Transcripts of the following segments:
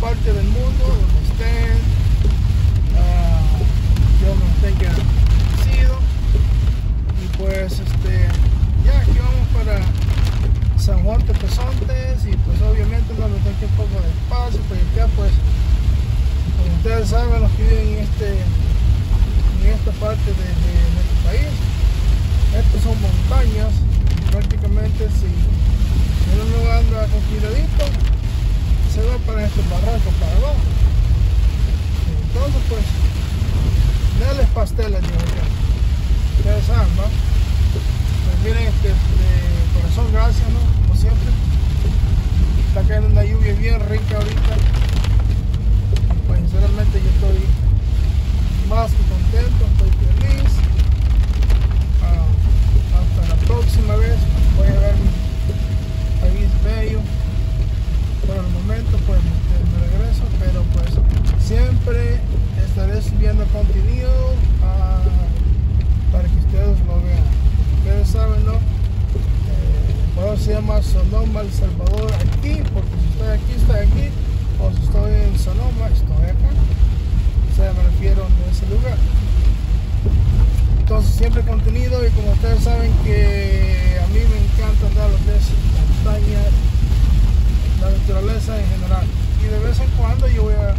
parte del mundo, donde estén. Ah, Dios nos tenga bendecido. Y pues este ya aquí vamos para San Juan de Pesontes y pues obviamente no nos tengo un poco de espacio, pues ya pues como ustedes saben los que viven en este en esta parte de, de nuestro país estas son montañas prácticamente si uno no anda con cuidadito se va para estos barrancos para abajo entonces pues denles pasteles digo yo ustedes saben pues miren este, de corazón gracias ¿no? como siempre. Está cayendo una lluvia bien rica ahorita pues sinceramente yo estoy más que contento, estoy feliz. Ah, hasta la próxima vez voy a ver mi país bello. Por el momento pues me, me regreso, pero pues siempre estaré subiendo contenido ah, para que ustedes lo vean. Ustedes saben, ¿no? Eh, por Sonoma El Salvador aquí, porque si estoy aquí, estoy aquí o si estoy en Sonoma, estoy acá. O sea, me refiero a ese lugar. Entonces siempre contenido y como ustedes saben que a mí me encanta andar los de montañas, la naturaleza en general. Y de vez en cuando yo voy a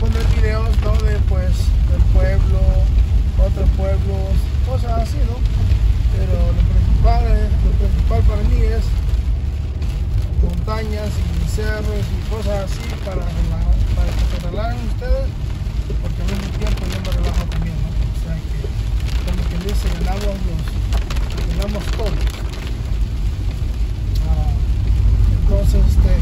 poner videos ¿no? de pues del pueblo, otros pueblos, cosas así, ¿no? Pero lo principal, es, lo principal para mí es y cerros y cosas así para, para que se relajen ustedes, porque al mismo tiempo yo me relajo también, ¿no? O sea que, como que dice, llenamos los, llenamos todos. Ah, entonces, este,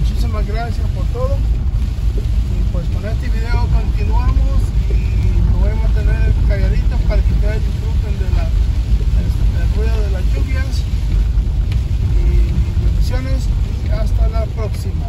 muchísimas gracias por todo. Y pues con este video continuamos y lo voy a mantener calladito para que Hasta la próxima.